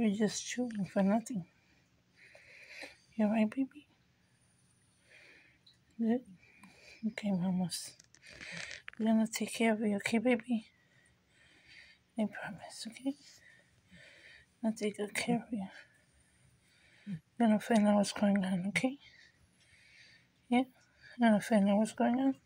You're just chewing for nothing. You're right, baby? Good. Okay, mamas. We're gonna take care of you, okay, baby? I promise, okay? I'll take good care of you. We're gonna find out what's going on, okay? Yeah? We're gonna find out what's going on.